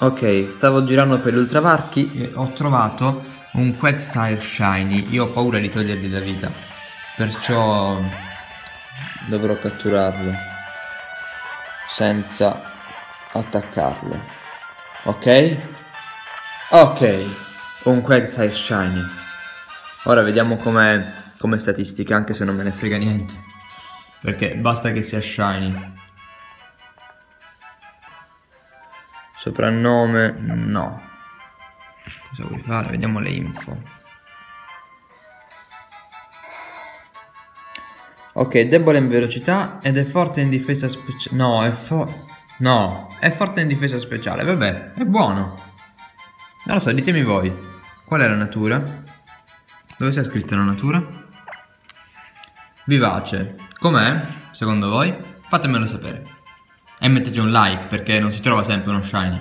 Ok, stavo girando per gli ultravarchi e ho trovato un Quagsire Shiny. Io ho paura di togliergli la vita, perciò dovrò catturarlo senza attaccarlo. Ok? Ok, un Quagsire Shiny. Ora vediamo com'è come statistica, anche se non me ne frega niente. Perché basta che sia Shiny. Soprannome, no. Cosa vuoi fare? Vediamo le info. Ok, debole in velocità ed è forte in difesa speciale. No, è forte. No, è forte in difesa speciale. Vabbè, è buono. Non lo so, ditemi voi. Qual è la natura? Dove c'è scritta la natura? Vivace. Com'è, secondo voi? Fatemelo sapere. E mettete un like perché non si trova sempre uno shiny.